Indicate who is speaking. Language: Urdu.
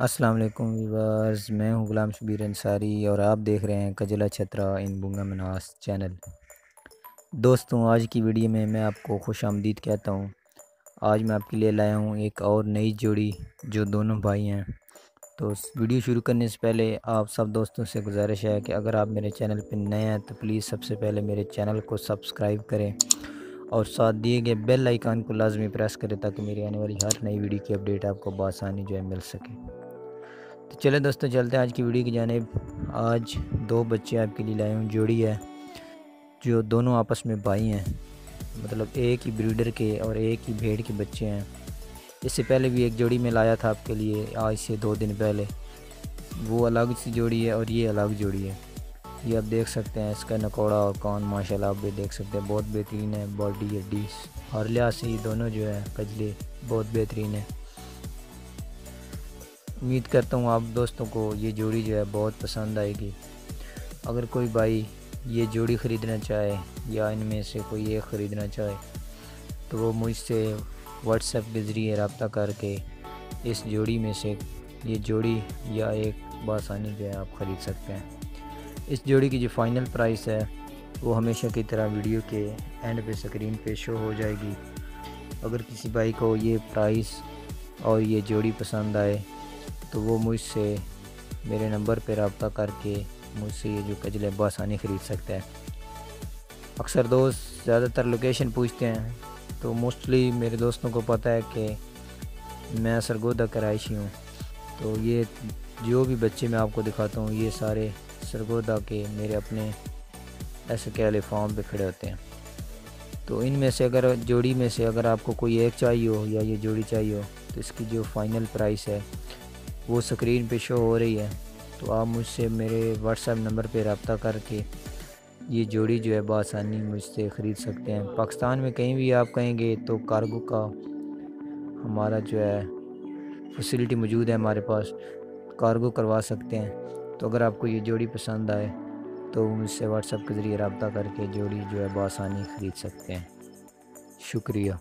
Speaker 1: السلام علیکم ویورز، میں ہوں غلام شبیر انصاری اور آپ دیکھ رہے ہیں کجلا چھترا ان بونگا مناس چینل۔ دوستوں آج کی ویڈیو میں میں آپ کو خوش آمدید کہتا ہوں۔ آج میں آپ کے لیے لایا ہوں ایک اور نئی جوڑی جو دونوں بھائی ہیں۔ تو ویڈیو شروع کرنے سے پہلے آپ سب دوستوں سے گزارش ہے کہ اگر آپ میرے چینل پہ نئے ہیں تو پلیز سب سے پہلے میرے چینل کو سبسکرائب کریں اور ساتھ دیے گئے بیل آئیکن کو لازمی پریس کریں تاکہ میری آنے والی ہر نئی ویڈیو کی اپڈیٹ آپ کو بآسانی جو ہے مل سکے۔ تو چلے دوستو، چلتے ہیں آج کی ویڈیو کی جانب۔ آج دو بچے آپ کے لیے لائے ہوں، جوڑی ہے، جو دونوں آپس میں بھائی ہیں۔ مطلب ایک ہی بریڈر کے اور ایک ہی بھیڑ کے بچے ہیں۔ اس سے پہلے بھی ایک جوڑی میں لایا تھا آپ کے لیے، آج سے دو دن پہلے۔ وہ الگ سی جوڑی ہے اور یہ الگ جوڑی ہے۔ یہ آپ دیکھ سکتے ہیں، اس کا نکوڑا اور کون ماشاءاللہ آپ بھی دیکھ سکتے ہیں۔ بہت بہترین ہے، باڈی ہڈی ہر لحاظ سے یہ دونوں جو ہے کجلے بہت بہترین ہے امید کرتا ہوں آپ دوستوں کو یہ جوڑی جو ہے بہت پسند آئے گی۔ اگر کوئی بھائی یہ جوڑی خریدنا چاہے یا ان میں سے کوئی ایک خریدنا چاہے تو وہ مجھ سے واٹس ایپ کے ذریعے رابطہ کر کے اس جوڑی میں سے یہ جوڑی یا ایک بآسانی جو ہے آپ خرید سکتے ہیں۔ اس جوڑی کی جو فائنل پرائس ہے وہ ہمیشہ کی طرح ویڈیو کے اینڈ پہ سکرین پہ شو ہو جائے گی۔ اگر کسی بھائی کو یہ پرائس اور یہ جوڑی پسند آئے تو وہ مجھ سے میرے نمبر پہ رابطہ کر کے مجھ سے یہ جو کجل ہے بآسانی خرید سکتا ہے۔ اکثر دوست زیادہ تر لوکیشن پوچھتے ہیں، تو موسٹلی میرے دوستوں کو پتہ ہے کہ میں سرگودہ کرائشی ہوں۔ تو یہ جو بھی بچے میں آپ کو دکھاتا ہوں، یہ سارے سرگودہ کے میرے اپنے ایسے کہلے فارم پہ کھڑے ہوتے ہیں۔ تو ان میں سے اگر جوڑی میں سے اگر آپ کو کوئی ایک چاہیے ہو یا یہ جوڑی چاہیے ہو، تو اس کی جو فائنل پرائس ہے وہ سکرین پہ شو ہو رہی ہے، تو آپ مجھ سے میرے واٹس ایپ نمبر پہ رابطہ کر کے یہ جوڑی جو ہے بآسانی مجھ سے خرید سکتے ہیں۔ پاکستان میں کہیں بھی آپ کہیں گے تو کارگو کا ہمارا جو ہے فیسلٹی موجود ہے ہمارے پاس، کارگو کروا سکتے ہیں۔ تو اگر آپ کو یہ جوڑی پسند آئے تو مجھ سے واٹس ایپ کے ذریعے رابطہ کر کے جوڑی جو ہے بآسانی خرید سکتے ہیں۔ شکریہ۔